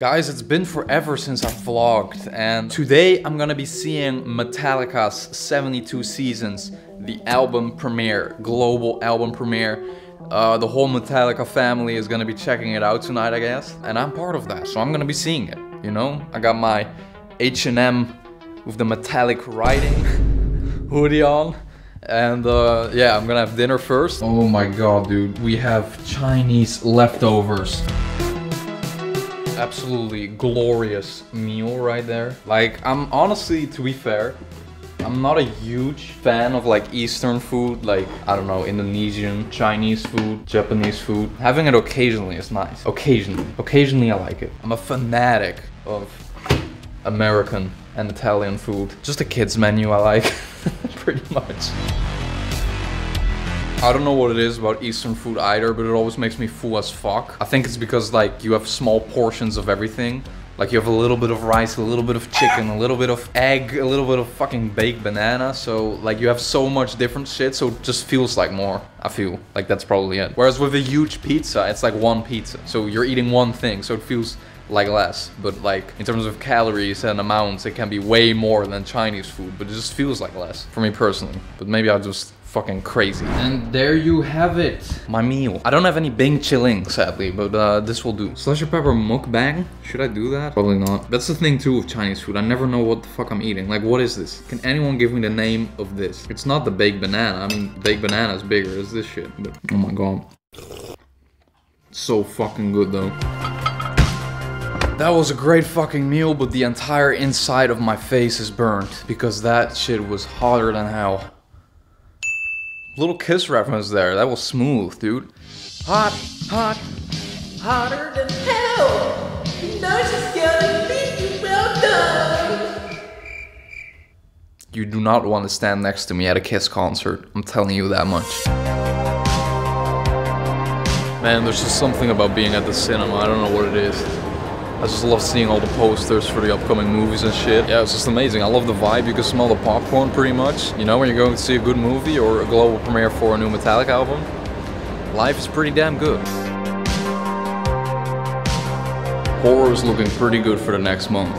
Guys, it's been forever since I vlogged, and today I'm gonna be seeing Metallica's 72 Seasons, the album premiere, global album premiere. Uh, the whole Metallica family is gonna be checking it out tonight, I guess, and I'm part of that, so I'm gonna be seeing it, you know? I got my H&M with the metallic writing hoodie on, and uh, yeah, I'm gonna have dinner first. Oh my god, dude, we have Chinese leftovers absolutely glorious meal right there. Like, I'm honestly, to be fair, I'm not a huge fan of like Eastern food, like, I don't know, Indonesian, Chinese food, Japanese food. Having it occasionally is nice. Occasionally. Occasionally I like it. I'm a fanatic of American and Italian food. Just a kid's menu I like, pretty much. I don't know what it is about Eastern food either, but it always makes me full as fuck. I think it's because like you have small portions of everything. Like you have a little bit of rice, a little bit of chicken, a little bit of egg, a little bit of fucking baked banana. So like you have so much different shit, so it just feels like more. I feel like that's probably it. Whereas with a huge pizza, it's like one pizza. So you're eating one thing, so it feels like less. But like in terms of calories and amounts, it can be way more than Chinese food, but it just feels like less for me personally. But maybe I just fucking crazy. And there you have it, my meal. I don't have any Bing Chilling, sadly, but uh, this will do. Slasher pepper mukbang? Should I do that? Probably not. That's the thing too with Chinese food. I never know what the fuck I'm eating. Like, what is this? Can anyone give me the name of this? It's not the baked banana. I mean, baked banana is bigger. It's this shit. But, oh my god. so fucking good though. That was a great fucking meal, but the entire inside of my face is burnt because that shit was hotter than hell. Little kiss reference there. That was smooth, dude. Hot, hot, hotter than hell. You know she's gonna be you well done. You do not want to stand next to me at a Kiss concert. I'm telling you that much. Man, there's just something about being at the cinema. I don't know what it is. I just love seeing all the posters for the upcoming movies and shit. Yeah, it's just amazing. I love the vibe. You can smell the popcorn pretty much. You know, when you're going to see a good movie or a global premiere for a new Metallica album, life is pretty damn good. Horror is looking pretty good for the next month.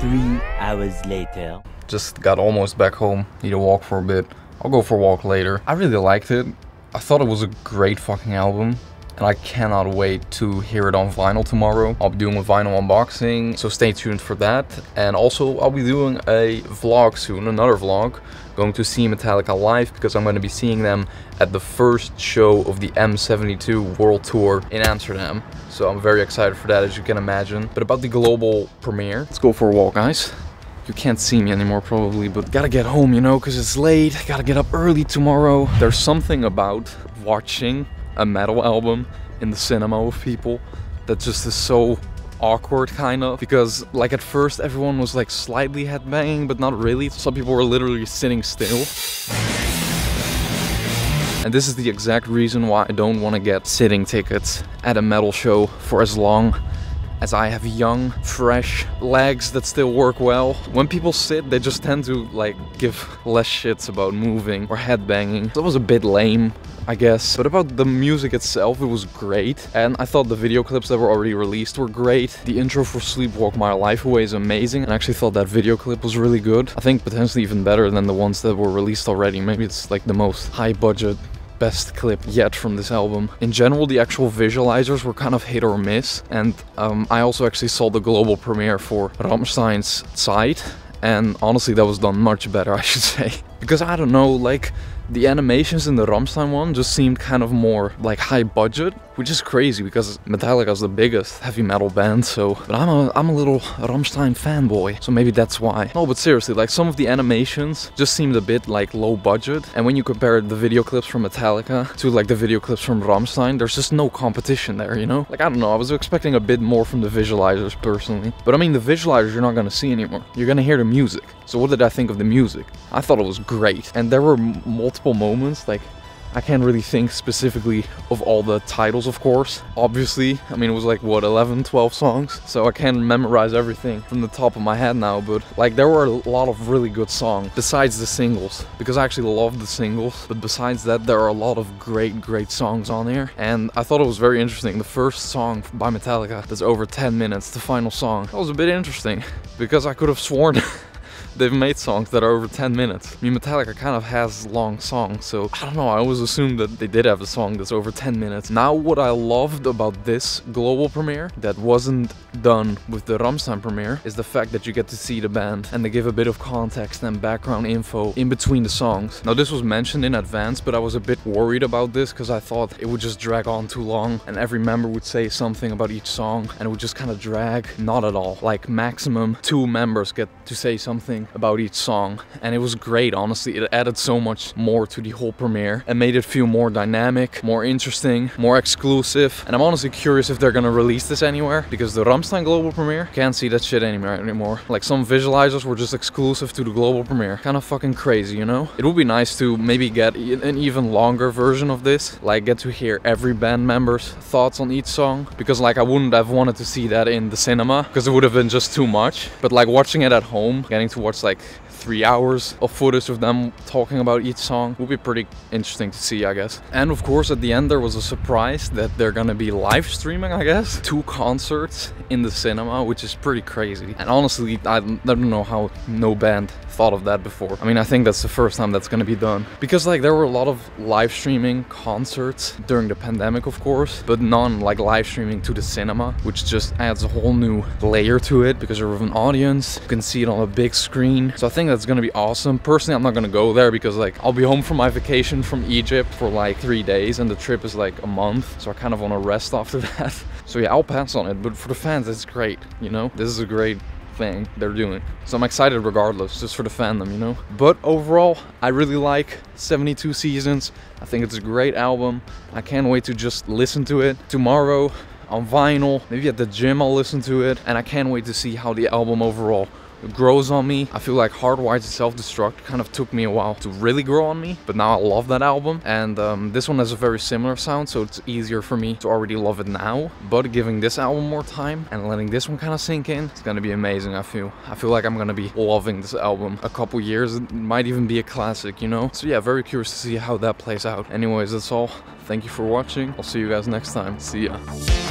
Three hours later. Just got almost back home. Need to walk for a bit. I'll go for a walk later. I really liked it. I thought it was a great fucking album and I cannot wait to hear it on vinyl tomorrow. I'll be doing a vinyl unboxing, so stay tuned for that. And also, I'll be doing a vlog soon, another vlog, going to see Metallica live because I'm going to be seeing them at the first show of the M72 World Tour in Amsterdam. So I'm very excited for that, as you can imagine. But about the global premiere, let's go for a walk, guys. You can't see me anymore probably, but gotta get home, you know, because it's late. Gotta get up early tomorrow. There's something about watching a metal album in the cinema with people that just is so awkward kind of. Because like at first everyone was like slightly headbanging but not really. Some people were literally sitting still. And this is the exact reason why I don't want to get sitting tickets at a metal show for as long as I have young, fresh legs that still work well. When people sit, they just tend to like give less shits about moving or headbanging. That was a bit lame. I guess. But about the music itself, it was great. And I thought the video clips that were already released were great. The intro for Sleepwalk My Life Away is amazing. And I actually thought that video clip was really good. I think potentially even better than the ones that were released already. Maybe it's like the most high budget best clip yet from this album. In general, the actual visualizers were kind of hit or miss, and um, I also actually saw the global premiere for Rammstein's side, and honestly that was done much better, I should say. Because I don't know, like, the animations in the Rammstein one just seemed kind of more like high budget, which is crazy because Metallica is the biggest heavy metal band, so but I'm a I'm a little Rammstein fanboy, so maybe that's why. No, but seriously, like some of the animations just seemed a bit like low budget, and when you compare the video clips from Metallica to like the video clips from Rammstein, there's just no competition there, you know? Like I don't know, I was expecting a bit more from the visualizers personally, but I mean the visualizers you're not gonna see anymore. You're gonna hear the music. So what did I think of the music? I thought it was great, and there were multiple multiple moments like I can't really think specifically of all the titles, of course. Obviously, I mean, it was like, what, 11, 12 songs? So I can't memorize everything from the top of my head now, but like there were a lot of really good songs besides the singles, because I actually love the singles. But besides that, there are a lot of great, great songs on here. And I thought it was very interesting. The first song by Metallica that's over 10 minutes, the final song, that was a bit interesting because I could have sworn they've made songs that are over 10 minutes. I mean, Metallica kind of has long songs, so I don't know, I always assumed that they did have a song that's over 10 minutes. Now, what I loved about this global premiere that wasn't done with the Rammstein premiere is the fact that you get to see the band and they give a bit of context and background info in between the songs. Now, this was mentioned in advance, but I was a bit worried about this because I thought it would just drag on too long and every member would say something about each song and it would just kind of drag. Not at all. Like, maximum two members get to say something about each song and it was great honestly. It added so much more to the whole premiere and made it feel more dynamic more interesting more exclusive. And I'm honestly curious if they're gonna release this anywhere because the Rammstein global premiere can't see that shit anywhere anymore. Like some visualizers were just exclusive to the global premiere. Kind of fucking crazy you know? It would be nice to maybe get an even longer version of this like get to hear every band member's thoughts on each song because like I wouldn't have wanted to see that in the cinema because it would have been just too much. But like watching it at home getting to watch like three hours of footage of them talking about each song. Would be pretty interesting to see I guess. And of course at the end there was a surprise that they're gonna be live streaming I guess. Two concerts in the cinema which is pretty crazy. And honestly I don't know how no band thought of that before. I mean I think that's the first time that's gonna be done. Because like there were a lot of live streaming concerts during the pandemic of course but none like live streaming to the cinema which just adds a whole new layer to it because you're with an audience. You can see it on a big screen. So I think that's gonna be awesome personally I'm not gonna go there because like I'll be home from my vacation from Egypt for like three days and the trip is like a month so I kind of want to rest after that so yeah I'll pass on it but for the fans it's great you know this is a great thing they're doing. So I'm excited regardless, just for the fandom, you know? But overall, I really like 72 Seasons. I think it's a great album. I can't wait to just listen to it. Tomorrow, on vinyl, maybe at the gym I'll listen to it. And I can't wait to see how the album overall grows on me. I feel like Hardwired Self-Destruct kind of took me a while to really grow on me, but now I love that album. And um, this one has a very similar sound, so it's easier for me to already love it now. But giving this album more time and letting this one kind of sink in, it's gonna be amazing, I feel. I feel like I'm gonna be loving this album a couple years. It might even be a classic, you know? So yeah, very curious to see how that plays out. Anyways, that's all. Thank you for watching. I'll see you guys next time. See ya.